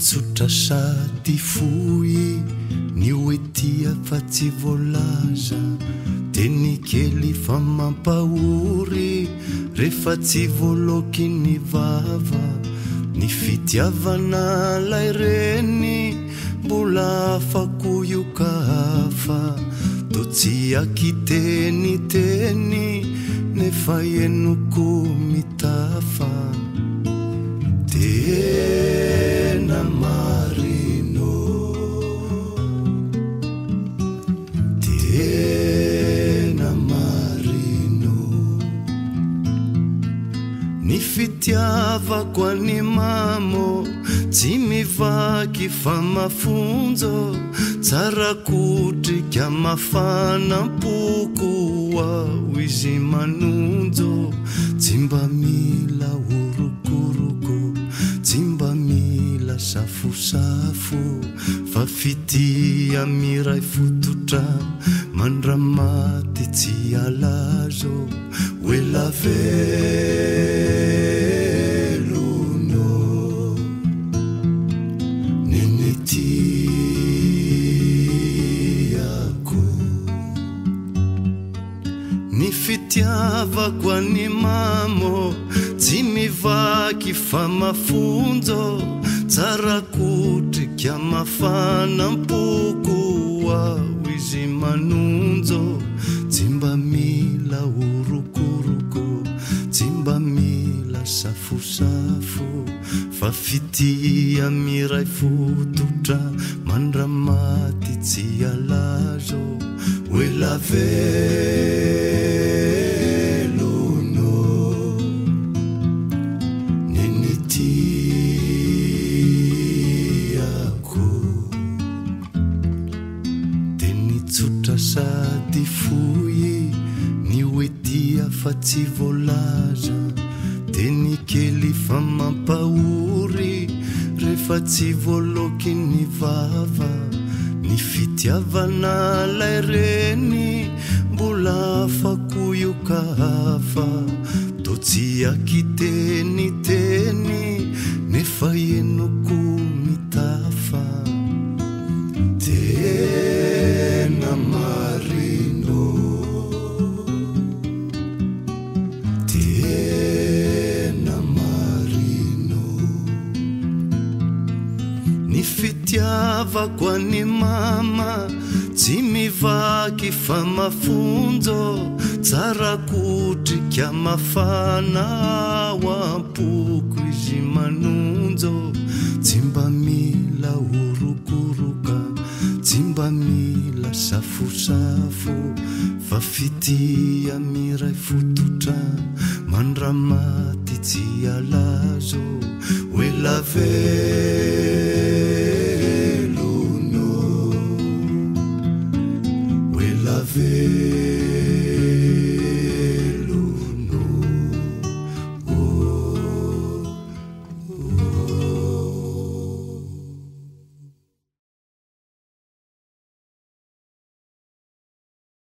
tsutra sadi fuhi ni oetia fatsy volaza teni keli famampahory re fatsy voloky ni vava ny fitiavana layreny mbola afaku iuka afa totsy aki teni teny nefahenuko mitafa e marinodena marino ny fitiavako any mamo tsy mivaky fa mafonjo tsarakotrika mafanampoko ao izy manonjo si mba mil fitia miray fototra mandramaty tsy alazo oela velono nenetiako ny fitiavako any mamo tsy mivaky famafonjoô tsarakotrika mafanampoko ao izy manonjo tsi mba mila orokoroko tsi mba mila safosafo fa fitia miray fototra mandramaty tsy alazo hoelave sady foy ny hoetiafa-tsy voalaza te ny kely famampahory rehefa tsy voaloky ny vava ny fitiavana lay reny mbola afako iokahafa totsy aki teny vako any mama tsy mivaky famafonjo tsarakotri kamafanao ampoko izy manonjo tsi mba mila orokoroka tsi mba mila safosafo fafitia miray fototra manramaty tsy alazo hoelave navio.